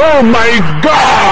Oh my god!